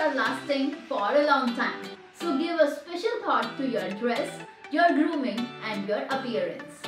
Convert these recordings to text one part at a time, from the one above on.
are lasting for a long time. So give a special thought to your dress, your grooming and your appearance.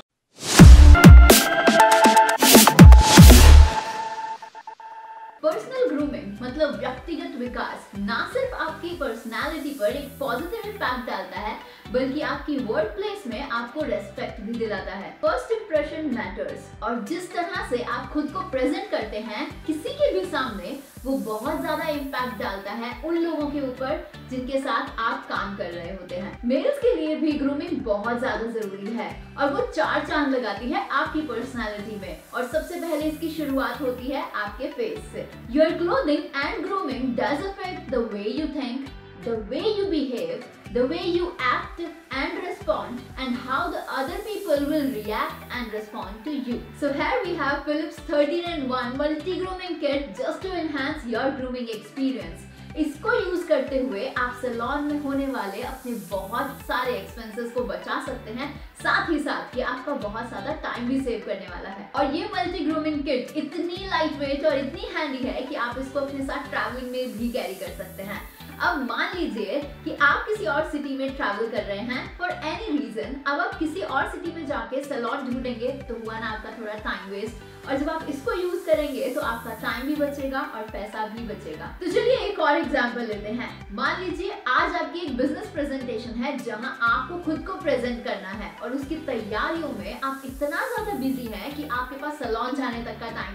Personal grooming मतलब व्यक्तिगत विकास ना सिर्फ़ आपकी personality पर एक positive impact डालता है, बल्कि आपकी वर्क प्लेस में आपको रेस्पेक्ट भी दिलाता है। फ़र्स्ट इंप्रेशन मैटर्स और जिस तरह से आप खुद को प्रेजेंट करते हैं, किसी के भी सामने, वो बहुत ज़्यादा इम्पैक्ट डालता है उन लोगों के ऊपर जिनके साथ आप काम कर रहे होते हैं। मेल्स के लिए भी ग्रूमिंग बहुत ज़्यादा ज़रूरी है। और वो चार चाँद लगाती है आपकी पर्सनैलिटी में। और सबसे पहले इसकी शुरुआत होती है आपके फेस से। Your clothing and grooming does affect the way you think the way you behave, the way you act and respond, and how the other people will react and respond to you. So here we have Philips 13 and 1 multi grooming kit just to enhance your grooming experience. इसको use करते हुए आप salon में होने वाले अपने बहुत सारे एक्सपेंसेस को बचा सकते हैं साथ ही साथ ये आपका बहुत ज़्यादा टाइम भी सेव करने वाला है और ये मल्टी ग्रूमिंग किट इतनी लाइट वेट और इतनी हैंडी है कि आप इसको अपने साथ ट्रैवलिंग में भी कैरी कर सकते हैं अब मान लीजिए कि आप किसी और सिटी में ट्रैवल कर रहे हैं फॉर एनी रीजन अब आप किसी और सिटी में जाके सैलून ढूंढेंगे तो हुआ ना आपका थोड़ा टाइम वेस्ट और जब आप इसको यूज़ करेंगे तो आपका टाइम भी बचेगा और पैसा भी बचेगा. तो चलिए एक और एग्ज़ाम्पल लेते हैं. मान लीजिए आज आपकी एक बिज़नेस प्रेजेंटेशन है, जहाँ आपको खुद को प्रेजेंट करना है, और उसकी तैयारियों में आप इतना ज़्यादा बिज़ी हैं कि आपके पास सैलून जाने तक का टाइम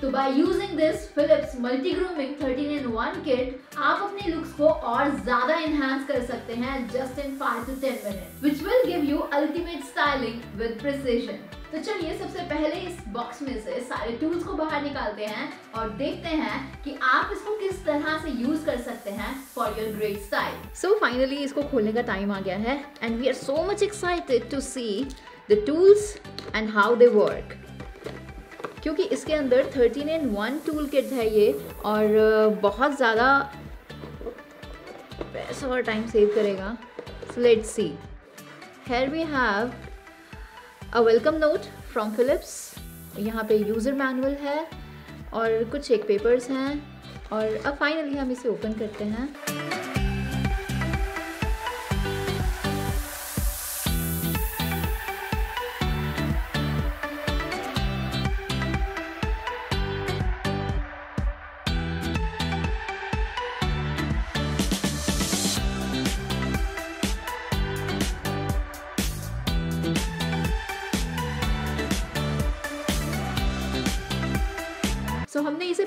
तो by using this Philips multi grooming 13 in 1 kit आप अपने लुक्स को और ज़्यादा एनहांस कर सकते हैं just in 5 to 10 minute which will give you ultimate styling with precision तो चलिए सबसे पहले इस बॉक्स में से सारे टूल्स को बाहर निकालते हैं और देखते हैं कि आप इसको किस तरह से यूज़ कर सकते हैं for your great style so finally इसको खोलने का टाइम आ गया है and we are so much excited to see the tools and how they work क्योंकि इसके अंदर 13 इन वन टूल किट है ये, और बहुत ज़्यादा पैसा और टाइम सेव करेगा। So let's see here we have a welcome note from Philips यहाँ पे यूज़र मैनुअल है, और कुछ एक पेपर्स हैं, और अब फाइनली हम इसे ओपन करते हैं।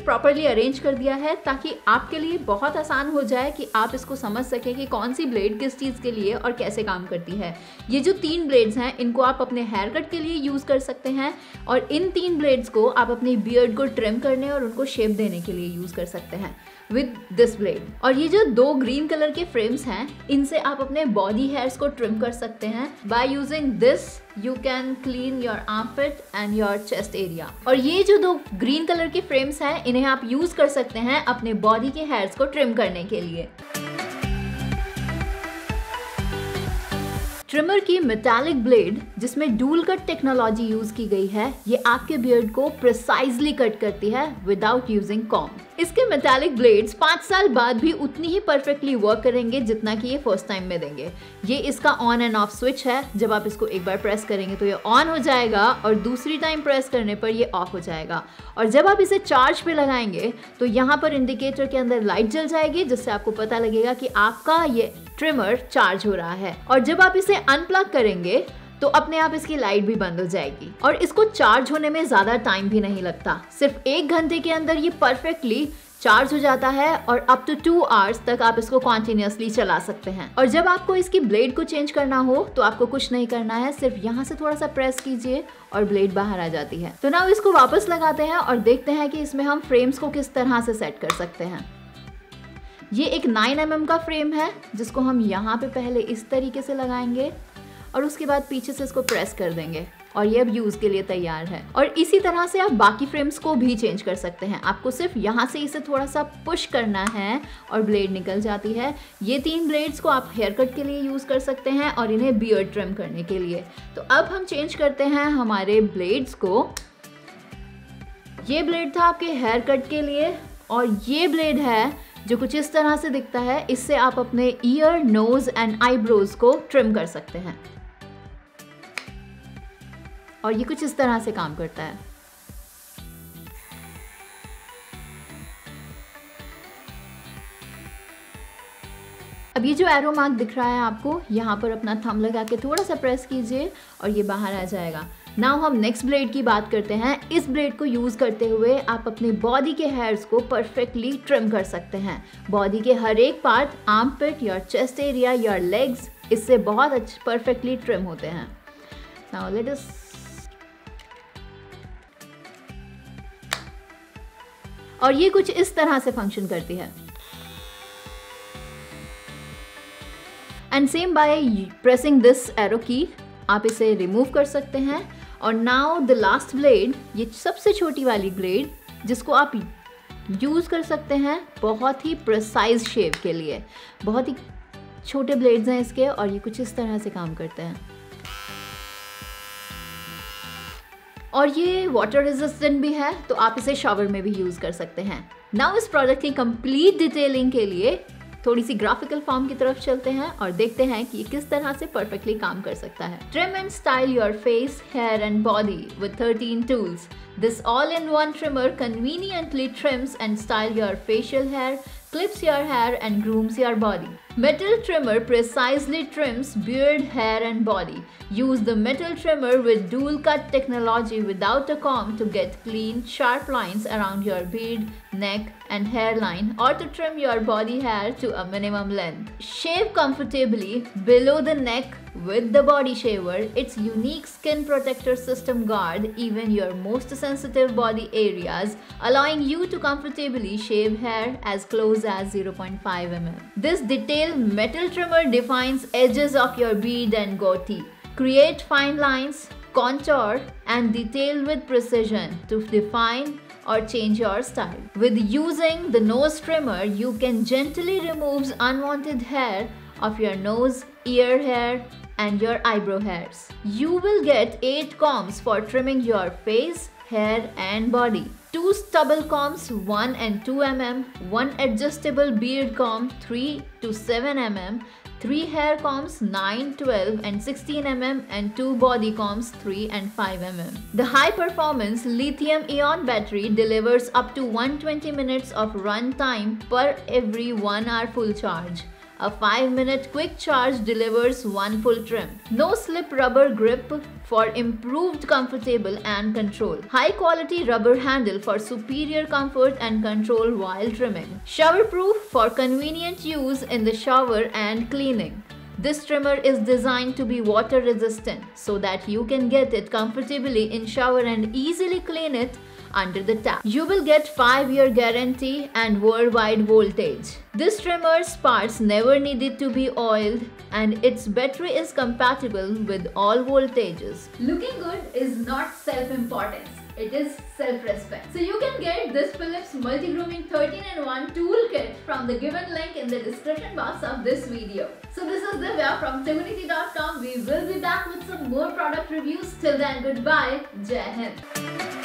प्रॉपरली अरेंज कर दिया है ताकि आपके लिए बहुत आसान हो जाए कि आप इसको समझ सकें कि कौन सी ब्लेड किस चीज़ के लिए और कैसे काम करती है। ये जो तीन ब्लेड्स हैं, इनको आप अपने हेयर कट के लिए यूज़ कर सकते हैं और इन तीन ब्लेड्स को आप अपने बियर्ड को ट्रिम करने और उनको शेप देने के लिए यूज़ कर सकते हैं। विद दिस ब्लेड और ये जो दो ग्रीन कलर के फ्रेम्स हैं, इनसे आप अपने बॉडी हेयर्स को ट्रिम कर सकते हैं. By using this you can clean your armpit and your chest area और ये जो दो ग्रीन कलर के फ्रेम्स हैं, इन्हें आप यूज़ कर सकते हैं अपने बॉडी के हेयर्स को ट्रिम करने के लिए. ट्रिमर की मेटालिक ब्लेड जिसमें डूल कट टेक्नोलॉजी यूज़ की गई है, ये आपके बियर्ड को प्रिसाइजली कट करती है विदाउट यूजिंग कॉम इसके मेटालिक ब्लेड्स पाँच साल बाद भी उतनी ही परफेक्टली वर्क करेंगे जितना कि ये फ़र्स्ट टाइम में देंगे. ये इसका ऑन एंड ऑफ़ स्विच है. जब आप इसको एक बार प्रेस करेंगे तो ये ऑन हो जाएगा और दूसरी टाइम प्रेस करने पर ये ऑफ़ हो जाएगा. और जब आप इसे चार्ज पे लगाएँगे तो यहाँ पर इंडिकेटर के अंदर लाइट जल जाएगी, जिससे आपको पता लगेगा कि आपका ये ट्रिमर चार्ज हो रहा है। और जब आप इसे अनप्लग करेंगे तो अपने आप इसकी लाइट भी बंद हो जाएगी। और इसको चार्ज होने में ज़्यादा टाइम भी नहीं लगता। सिर्फ़ एक घंटे के अंदर ये परफेक्टली चार्ज हो जाता है और अप टू टू आवर्स तक आप इसको कॉन्टिन्यूसली चला सकते हैं। और जब आपको इसकी ब्लेड को चेंज करना हो तो आपको कुछ नहीं करना है। सिर्फ़ यहाँ से थोड़ा सा प्रेस कीजिए और ब्लेड बाहर आ जाती है। तो ना इसको वापस लगाते हैं और देखते हैं कि इसमें हम फ्रेम्स को किस तरह से सेट कर सकते हैं। ये एक 9 एम mm का फ्रेम है, जिसको हम यहाँ पे पहले इस तरीके से लगाएँगे और उसके बाद पीछे से इसको प्रेस कर देंगे। और ये अब यूज़ के लिए तैयार है। और इसी तरह से आप बाकी फ्रेम्स को भी चेंज कर सकते हैं। आपको सिर्फ़ यहाँ से इसे थोड़ा सा पुश करना है और ब्लेड निकल जाती है। ये तीन ब्लेड्स को आप हेयर कट के लिए यूज़ कर सकते हैं और इन्हें बियर्ड ट्रिम करने के लिए। तो अब हम चेंज करते हैं हमारे ब्लेड्स को। ये ब्लेड था आपके हेयर कट के लिए और ये ब्लेड है जो कुछ इस तरह से दिखता है, इससे आप अपने ईयर नोज़ एंड आईब्रोज को ट्रिम कर सकते हैं। और ये कुछ इस तरह से काम करता है। अब ये जो एरो मार्क दिख रहा है आपको, यहाँ पर अपना थम लगा के थोड़ा सा प्रेस कीजिए और ये बाहर आ जाएगा। नाउ हम नेक्स्ट ब्लेड की बात करते हैं। इस ब्लेड को यूज़ करते हुए आप अपने बॉडी के हेयर्स को परफेक्टली ट्रिम कर सकते हैं। बॉडी के हर एक part armpit your chest area your legs इससे बहुत अच्छे परफेक्टली ट्रिम होते हैं। नाउ लेट अस और ये कुछ इस तरह से फ़ंक्शन करती है। And same by pressing this arrow key आप इसे रिमूव कर सकते हैं। और नाउ द लास्ट ब्लेड ये सबसे छोटी वाली ब्लेड जिसको आप यूज़ कर सकते हैं बहुत ही प्रसाइज शेप के लिए। बहुत ही छोटे ब्लेड्स हैं इसके और ये कुछ इस तरह से काम करते हैं। और ये वाटर रेजिस्टेंट भी है तो आप इसे शॉवर में भी यूज़ कर सकते हैं। नाउ इस प्रोडक्ट की कंप्लीट डिटेलिंग के लिए थोड़ी सी ग्राफिकल फॉर्म की तरफ़ चलते हैं और देखते हैं कि ये किस तरह से परफेक्टली काम कर सकता है trim and style your face hair and body with 13 tools this all in one trimmer conveniently trims and style your facial hair clips your hair and grooms your body. Metal trimmer precisely trims beard, hair and body. Use the metal trimmer with dual cut technology without a comb to get clean, sharp lines around your beard, neck and hairline or to trim your body hair to a minimum length. Shave comfortably below the neck with the body shaver, its unique skin protector system guard even your most sensitive body areas, allowing you to comfortably shave hair as close as 0.5 mm. This detailed metal trimmer defines edges of your beard and goatee. Create fine lines, contour and detail with precision to define or change your style. With using the nose trimmer, you can gently remove unwanted hair of your nose, ear hair, and your eyebrow hairs. You will get 8 combs for trimming your face, hair and body. 2 stubble combs 1 and 2 mm, 1 adjustable beard comb 3 to 7 mm, 3 hair combs 9, 12 and 16 mm and 2 body combs 3 and 5 mm. The high performance lithium ion battery delivers up to 120 minutes of run time per every 1 hour full charge. A 5 minute quick charge delivers one full trim. No slip rubber grip for improved comfortable and control. High quality rubber handle for superior comfort and control while trimming. Shower proof for convenient use in the shower and cleaning. This trimmer is designed to be water resistant so that you can get it comfortably in shower and easily clean it under the tap. You will get 5 year guarantee and worldwide voltage. This trimmer's parts never needed to be oiled and its battery is compatible with all voltages. Looking good is not self-importance. It is self-respect. So you can get this Philips Multi-Grooming 13-in-1 toolkit from the given link in the description box of this video. So this is Divya from Timunity.com. We will be back with some more product reviews. Till then, goodbye. Jai Hind.